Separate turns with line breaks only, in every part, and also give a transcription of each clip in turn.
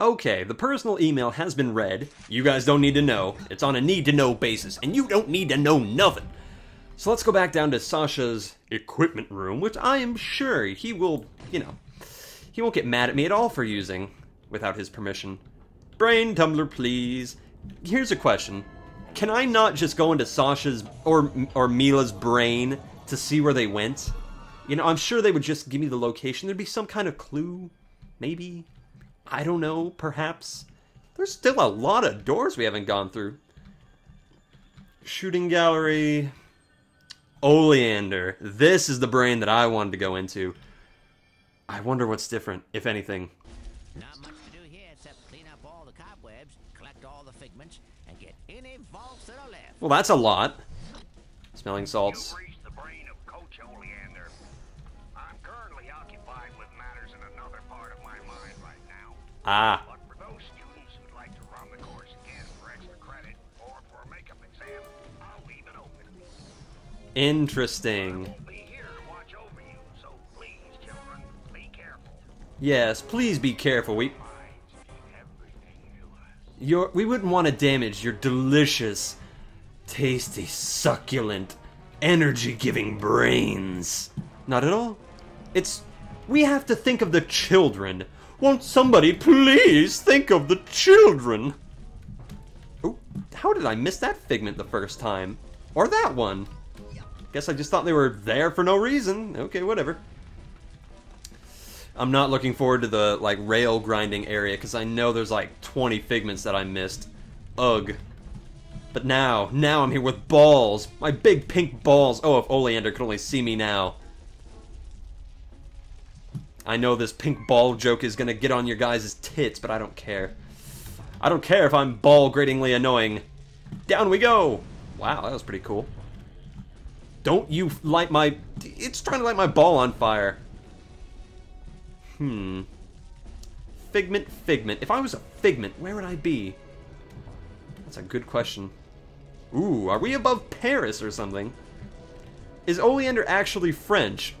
Okay, the personal email has been read. You guys don't need to know. It's on a need to know basis, and you don't need to know nothing. So let's go back down to Sasha's equipment room, which I am sure he will, you know, he won't get mad at me at all for using without his permission. Brain tumbler, please. Here's a question. Can I not just go into Sasha's or or Milla's brain to see where they went? You know, I'm sure they would just give me the location. There'd be some kind of clue, maybe. I don't know, perhaps. There's still a lot of doors we haven't gone through. Shooting gallery. Oleander. This is the brain that I wanted to go into. I wonder what's different, if anything.
Not much to do here except clean up all the cobwebs, collect all the figments, and get any vaults that are left.
Well, that's a lot. Smelling salts. Ah.
But for those students who'd like to run the course again for extra credit or for a makeup exam, I'll leave it open.
Interesting.
I'll be here to watch over you, so please, children.
Yes, please be careful. We
Minds mean everything to us.
your we wouldn't want to damage your delicious, tasty, succulent, energy-giving brains. Not at all. It's we have to think of the children. Won't somebody please think of the children? Oh, how did I miss that figment the first time? Or that one? Guess I just thought they were there for no reason. Okay, whatever. I'm not looking forward to the like rail grinding area because I know there's like 20 figments that I missed. Ugh. But now, now I'm here with balls. My big pink balls. Oh, if Oleander could only see me now. I know this pink ball joke is gonna get on your guys' tits, but I don't care. I don't care if I'm ball gratingly annoying. Down we go! Wow, that was pretty cool. Don't you light my... It's trying to light my ball on fire. Hmm. Figment, figment. If I was a figment, where would I be? That's a good question. Ooh, are we above Paris or something? Is Oleander actually French?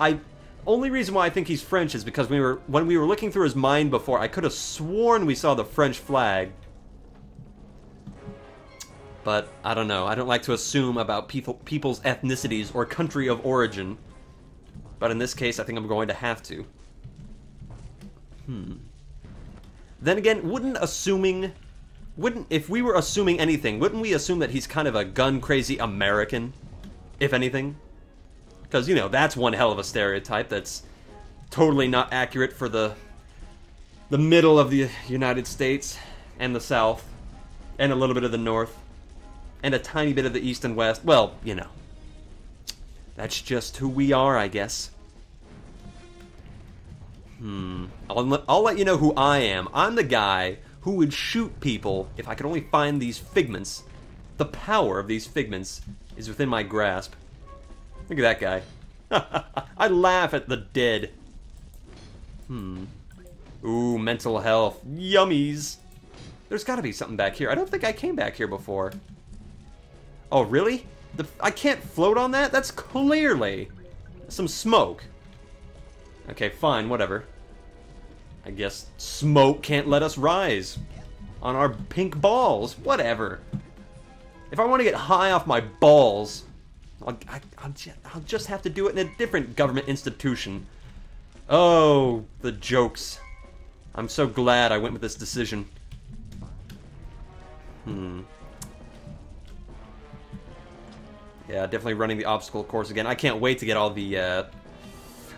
I only reason why I think he's French is because we were when we were looking through his mind before, I could have sworn we saw the French flag. But I don't know. I don't like to assume about people people's ethnicities or country of origin. But in this case, I think I'm going to have to. Hmm. Then again, wouldn't assuming wouldn't if we were assuming anything, wouldn't we assume that he's kind of a gun crazy American if anything? Cuz you know, that's one hell of a stereotype that's totally not accurate for the the middle of the United States and the South and a little bit of the North and a tiny bit of the East and West. Well, you know. That's just who we are, I guess. Hmm. I'll, let- I'll let you know who I am. I'm the guy who would shoot people if I could only find these figments. The power of these figments is within my grasp. Look at that guy. I laugh at the dead. Hmm. Ooh, mental health. Yummies. There's gotta be something back here. I don't think I came back here before. Oh, really? The, I can't float on that? That's clearly some smoke. Okay, fine, whatever. I guess smoke can't let us rise on our pink balls. Whatever. If I want to get high off my balls, I'll, I, I'll, I'll just have to do it in a different government institution. Oh, the jokes. I'm so glad I went with this decision. Hmm. Yeah, definitely running the obstacle course again. I can't wait to get all the uh,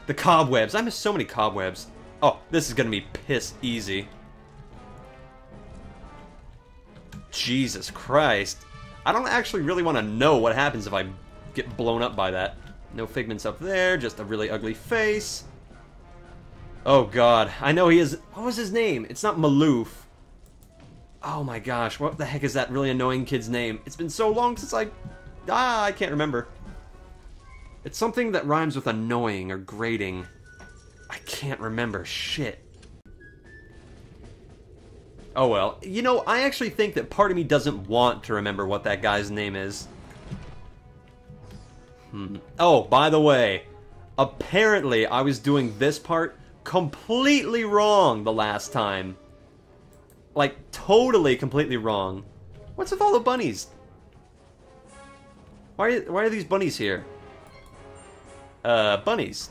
the cobwebs. I miss so many cobwebs. Oh, this is gonna be piss easy. Jesus Christ. I don't actually really want to know what happens if I get blown up by that. No figments up there, just a really ugly face. Oh god, I know he is. What was his name? It's not Maloof. Oh my gosh, what the heck is that really annoying kid's name? It's been so long since I. Ah, I can't remember. It's something that rhymes with annoying or grating. I can't remember. Shit. Oh well. You know, I actually think that part of me doesn't want to remember what that guy's name is. Hmm. Oh, by the way, apparently I was doing this part completely wrong the last time. like totally, completely wrong. What's with all the bunnies? Why why are these bunnies here? Uh, bunnies.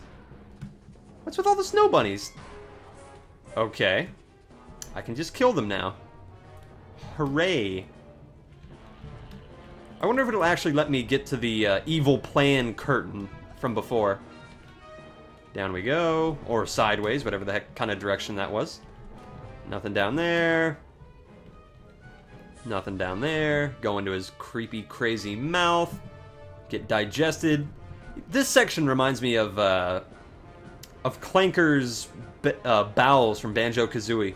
What's with all the snow bunnies? Okay. I can just kill them now. Hooray. I wonder if it'll actually let me get to the uh, evil plan curtain from before. Down we go. Or sideways, whatever the heck kind of direction that was. Nothing down there. Nothing down there. Go into his creepy, crazy mouth. Get digested. This section reminds me of uh, of Clanker's uh, bowels from Banjo Kazooie.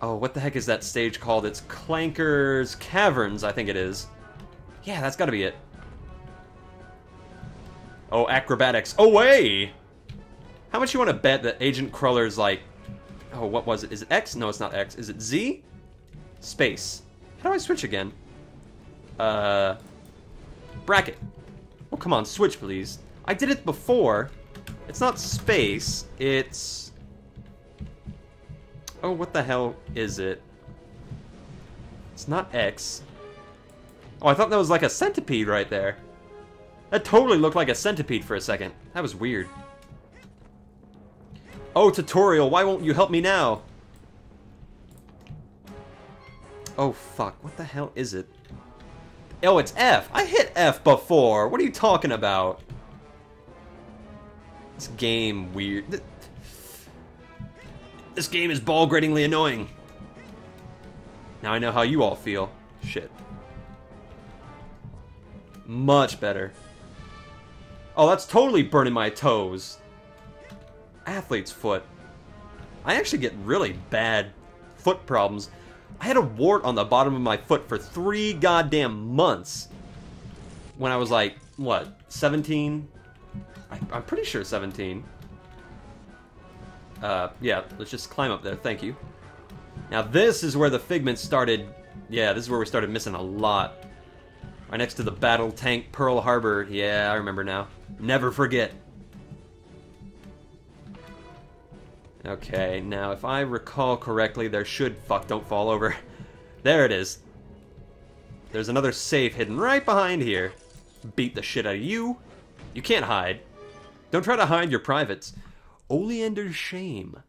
Oh, what the heck is that stage called? It's Clanker's Caverns, I think it is. Yeah, that's gotta be it. Oh, acrobatics. Away! How much you want to bet that Agent Cruller's like... Oh, what was it? Is it X? No, it's not X. Is it Z? Space. How do I switch again? Uh... Bracket. Oh, come on, switch, please. I did it before. It's not space, it's... Oh, what the hell is it? It's not X. Oh, I thought that was like a centipede right there. That totally looked like a centipede for a second. That was weird. Oh, tutorial, why won't you help me now? Oh, fuck. What the hell is it? Oh, it's F. I hit F before. What are you talking about? This game weird. This game is ball-gratingly annoying. Now I know how you all feel. Shit. Much better. Oh, that's totally burning my toes. Athlete's foot. I actually get really bad foot problems. I had a wart on the bottom of my foot for three goddamn months. When I was like, what, 17? I, I'm pretty sure 17. Uh, yeah, let's just climb up there, thank you. Now this is where the figments started, yeah, this is where we started missing a lot. Right next to the battle tank Pearl Harbor, yeah, I remember now. Never forget. Okay, now if I recall correctly, there should, fuck, don't fall over. There it is. There's another safe hidden right behind here. Beat the shit out of you. You can't hide. Don't try to hide your privates. Oleander's shame.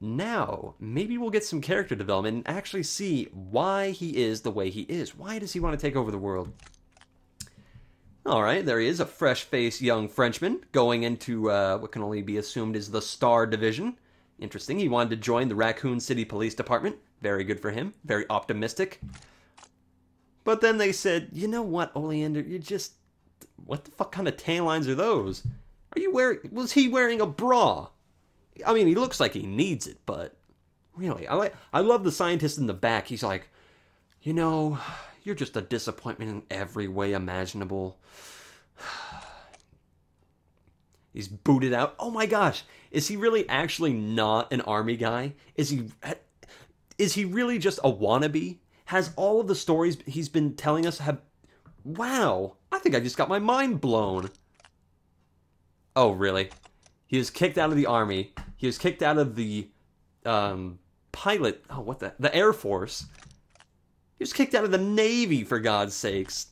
Now, maybe we'll get some character development and actually see why he is the way he is. Why does he want to take over the world? Alright, there he is, a fresh faced young Frenchman going into uh, what can only be assumed is the Star Division. Interesting, he wanted to join the Raccoon City Police Department. Very good for him, very optimistic. But then they said, you know what, Oleander, you're just. What the fuck kind of tan lines are those? Are you wearing. Was he wearing a bra? I mean, he looks like he needs it, but really, I like. I love the scientist in the back. He's like, you know, you're just a disappointment in every way imaginable. He's booted out. Oh my gosh, is he really actually not an army guy? Is he? Is he really just a wannabe? Has all of the stories he's been telling us have? Wow, I think I just got my mind blown. Oh really? He was kicked out of the army. He was kicked out of the um, pilot. Oh, what the? The Air Force. He was kicked out of the Navy, for God's sakes.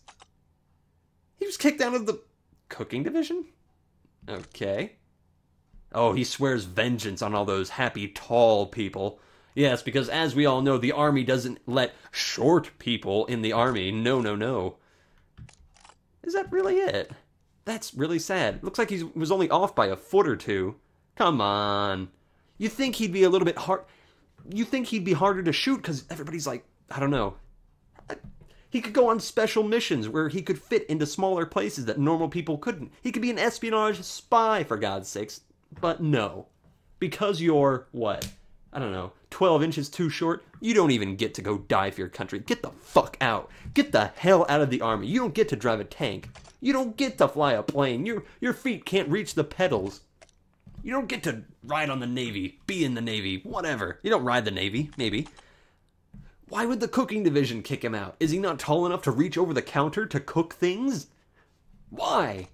He was kicked out of the cooking division? Okay. Oh, he swears vengeance on all those happy, tall people. Yes, because as we all know, the army doesn't let short people in the army. No, no, no. Is that really it? That's really sad. Looks like he was only off by a foot or two. Come on. You think he'd be a little bit hard. You think he'd be harder to shoot because everybody's like, I don't know. He could go on special missions where he could fit into smaller places that normal people couldn't. He could be an espionage spy, for God's sakes. But no. Because you're, what? I don't know, 12 inches too short, you don't even get to go die for your country. Get the fuck out. Get the hell out of the army. You don't get to drive a tank. You don't get to fly a plane. Your your feet can't reach the pedals. You don't get to ride on the Navy, be in the Navy, whatever. You don't ride the Navy, maybe. Why would the cooking division kick him out? Is he not tall enough to reach over the counter to cook things? Why?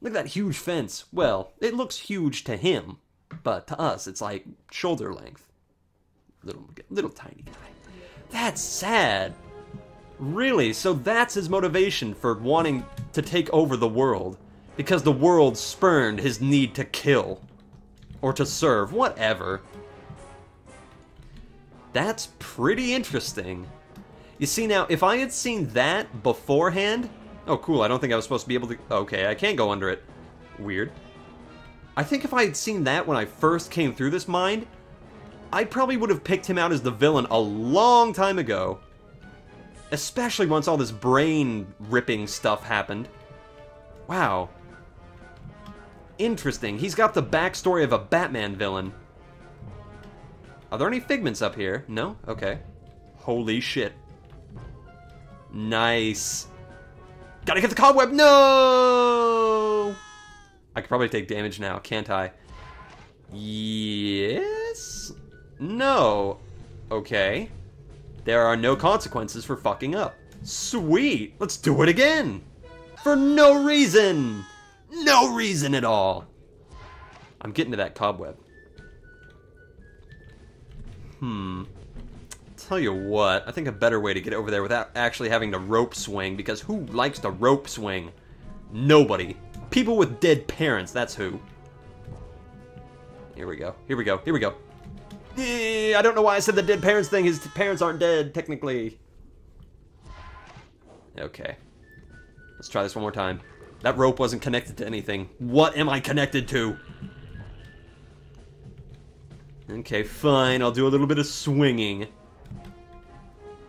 Look at that huge fence. Well, it looks huge to him, but to us, it's like shoulder length. Little, little tiny guy. That's sad. Really? So that's his motivation for wanting to take over the world. Because the world spurned his need to kill. Or to serve, whatever. That's pretty interesting. You see, now, if I had seen that beforehand... Oh, cool, I don't think I was supposed to be able to... Okay, I can't go under it. Weird. I think if I had seen that when I first came through this mine, I probably would have picked him out as the villain a long time ago. Especially once all this brain ripping stuff happened. Wow. Interesting. He's got the backstory of a Batman villain. Are there any figments up here? No? Okay. Holy shit. Nice. Gotta get the cobweb! No! I could probably take damage now, can't I? Yes? No. Okay. There are no consequences for fucking up. Sweet! Let's do it again! For no reason! No reason at all! I'm getting to that cobweb. Hmm. Tell you what, I think a better way to get over there without actually having to rope swing, because who likes to rope swing? Nobody. People with dead parents, that's who. Here we go. Here we go. Here we go. Eh, I don't know why I said the dead parents thing. His parents aren't dead, technically. Okay. Let's try this one more time. That rope wasn't connected to anything. What am I connected to? Okay, fine. I'll do a little bit of swinging.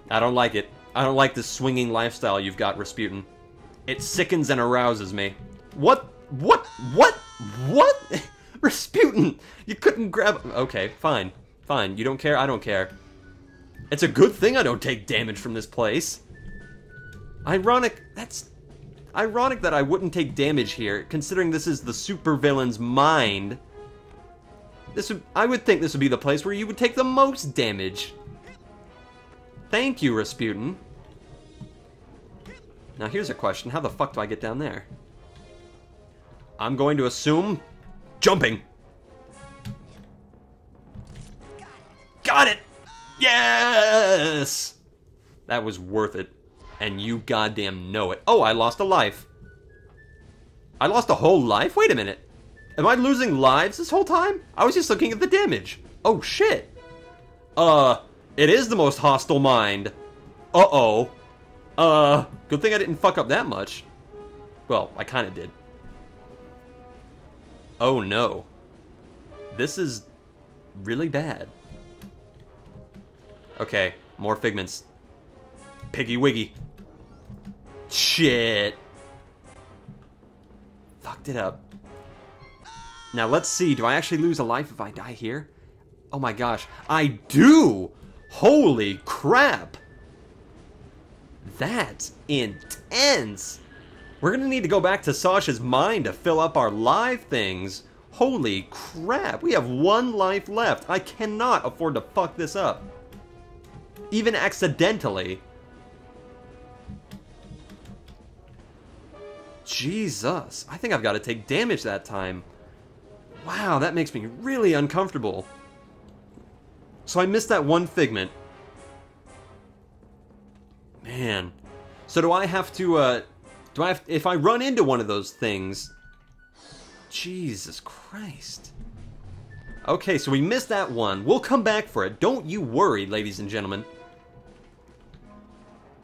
I don't like it. I don't like the swinging lifestyle you've got, Rasputin. It sickens and arouses me. What? What? What? What? Rasputin! You couldn't grab... Okay, fine. Fine. You don't care? I don't care. It's a good thing I don't take damage from this place. Ironic... That's... Ironic that I wouldn't take damage here, considering this is the supervillain's mind. This would... I would think this would be the place where you would take the most damage. Thank you, Rasputin. Now here's a question. How the fuck do I get down there? I'm going to assume... Jumping! Got it! Yes! That was worth it. And you goddamn know it. Oh, I lost a life. I lost a whole life? Wait a minute. Am I losing lives this whole time? I was just looking at the damage. Oh, shit. Uh, it is the most hostile mind. Uh-oh. Uh, good thing I didn't fuck up that much. Well, I kinda did. Oh no. This is really bad. Okay, more figments. Piggy Wiggy. Shit. Fucked it up. Now let's see, do I actually lose a life if I die here? Oh my gosh, I do! Holy crap! That's intense! We're gonna need to go back to Sasha's mind to fill up our live things. Holy crap, we have one life left. I cannot afford to fuck this up. Even accidentally. Jesus, I think I've got to take damage that time. Wow, that makes me really uncomfortable. So I missed that one figment. Man. So do I have to, uh... Do I have... If I run into one of those things... Jesus Christ. Okay, so we missed that one. We'll come back for it. Don't you worry, ladies and gentlemen.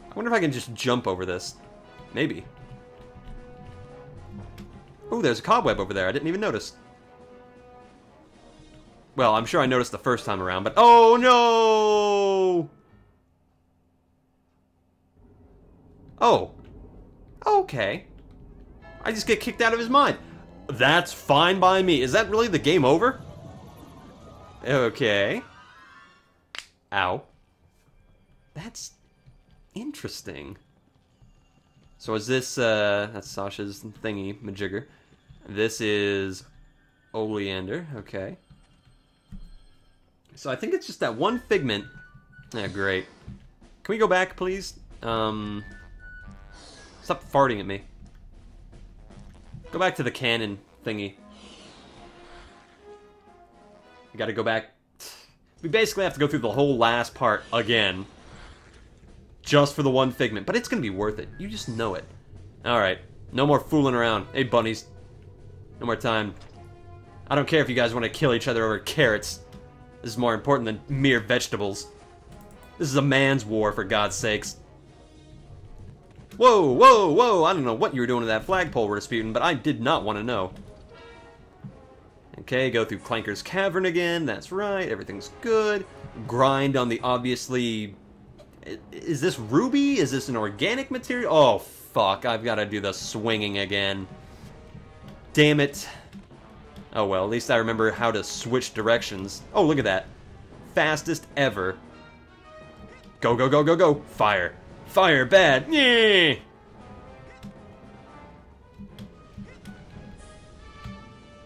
I wonder if I can just jump over this. Maybe. Oh, there's a cobweb over there. I didn't even notice. Well, I'm sure I noticed the first time around, but... Oh, no! Oh. Okay. I just get kicked out of his mind. That's fine by me. Is that really the game over? Okay. Ow. That's interesting. So is this, uh, that's Sasha's thingy, majigger. This is Oleander, okay. So I think it's just that one figment. Yeah, great. Can we go back, please? Um, stop farting at me. Go back to the cannon thingy. I gotta go back. We basically have to go through the whole last part again. Just for the one figment. But it's gonna be worth it. You just know it. Alright. No more fooling around. Hey, bunnies. No more time. I don't care if you guys want to kill each other over carrots. This is more important than mere vegetables. This is a man's war, for God's sakes. Whoa, whoa, whoa! I don't know what you were doing to that flagpole, Rasputin, but I did not want to know. Okay, go through Clanker's Cavern again. That's right, everything's good. Grind on the obviously... Is this ruby? Is this an organic material? Oh, fuck, I've got to do the swinging again. Damn it. Oh well, at least I remember how to switch directions. Oh, look at that. Fastest ever. Go, go, go, go, go. Fire. Fire, bad. Yeah.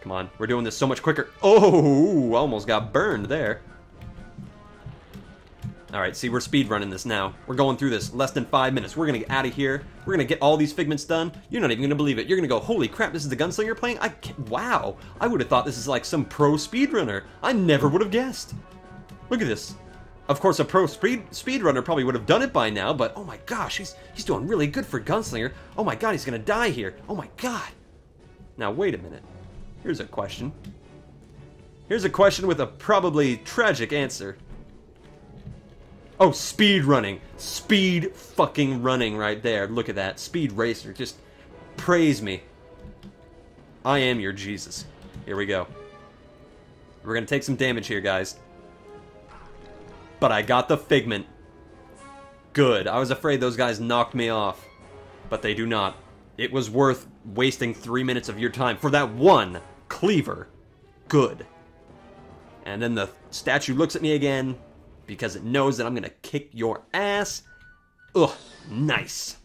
Come on, we're doing this so much quicker. Oh, almost got burned there. Alright, see, we're speed running this now. We're going through this less than five minutes. We're gonna get out of here. We're gonna get all these figments done. You're not even gonna believe it. You're gonna go, holy crap, this is the gunslinger playing? I wow. I would have thought this is like some pro speedrunner. I never would have guessed. Look at this. Of course, a pro speed speedrunner probably would have done it by now, but oh my gosh, he's he's doing really good for gunslinger. Oh my god, he's gonna die here. Oh my god. Now wait a minute. Here's a question. Here's a question with a probably tragic answer. Oh, speed running. Speed fucking running right there. Look at that. Speed racer. Just praise me. I am your Jesus. Here we go. We're gonna take some damage here, guys. But I got the figment. Good. I was afraid those guys knocked me off. But they do not. It was worth wasting three minutes of your time for that one cleaver. Good. And then the statue looks at me again, because it knows that I'm gonna kick your ass. Ugh, nice.